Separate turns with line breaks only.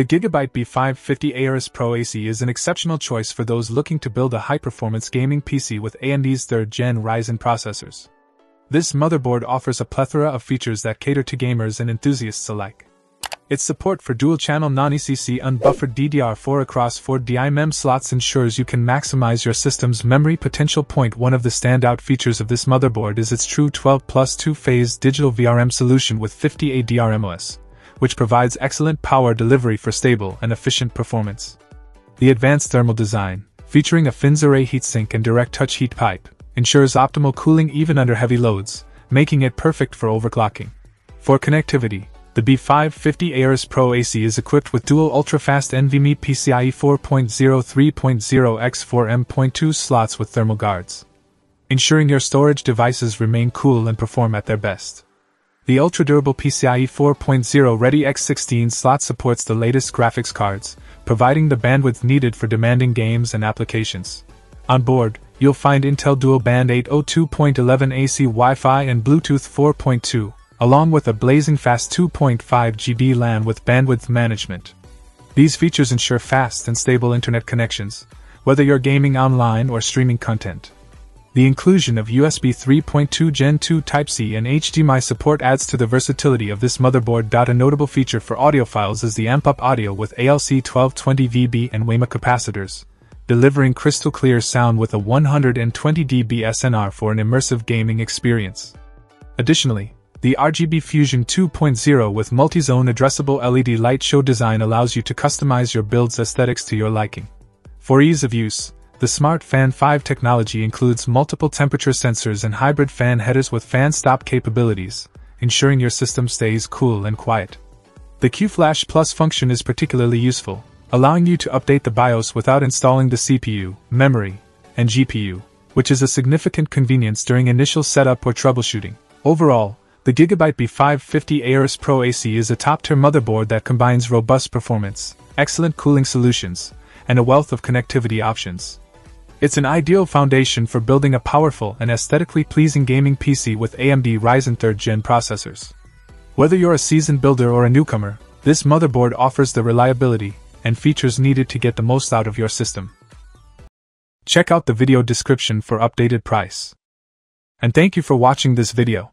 The Gigabyte B550 Aorus Pro AC is an exceptional choice for those looking to build a high-performance gaming PC with AMD's 3rd gen Ryzen processors. This motherboard offers a plethora of features that cater to gamers and enthusiasts alike. Its support for dual-channel non-ECC unbuffered DDR4 across 4 DIMM slots ensures you can maximize your system's memory potential. Point one of the standout features of this motherboard is its true 12 plus 2-phase digital VRM solution with 50 ADRMOS which provides excellent power delivery for stable and efficient performance. The advanced thermal design, featuring a fins array heatsink and direct touch heat pipe, ensures optimal cooling even under heavy loads, making it perfect for overclocking. For connectivity, the B550 Aorus Pro AC is equipped with dual ultra-fast NVMe PCIe 4.0 3.0 x 4M.2 slots with thermal guards, ensuring your storage devices remain cool and perform at their best. The ultra-durable PCIe 4.0 Ready X16 slot supports the latest graphics cards, providing the bandwidth needed for demanding games and applications. On board, you'll find Intel Dual Band 802.11 AC Wi-Fi and Bluetooth 4.2, along with a blazing fast 2.5 GB LAN with bandwidth management. These features ensure fast and stable internet connections, whether you're gaming online or streaming content. The inclusion of USB 3.2 Gen 2 Type-C and HDMI support adds to the versatility of this motherboard. A notable feature for audiophiles is the amp-up audio with ALC 1220VB and WIMA capacitors, delivering crystal clear sound with a 120 dB SNR for an immersive gaming experience. Additionally, the RGB Fusion 2.0 with multi-zone addressable LED light show design allows you to customize your build's aesthetics to your liking. For ease of use, the Smart Fan 5 technology includes multiple temperature sensors and hybrid fan headers with fan stop capabilities, ensuring your system stays cool and quiet. The QFlash Plus function is particularly useful, allowing you to update the BIOS without installing the CPU, memory, and GPU, which is a significant convenience during initial setup or troubleshooting. Overall, the Gigabyte B550 Aorus Pro AC is a top-tier motherboard that combines robust performance, excellent cooling solutions, and a wealth of connectivity options. It's an ideal foundation for building a powerful and aesthetically pleasing gaming PC with AMD Ryzen 3rd Gen processors. Whether you're a seasoned builder or a newcomer, this motherboard offers the reliability and features needed to get the most out of your system. Check out the video description for updated price. And thank you for watching this video.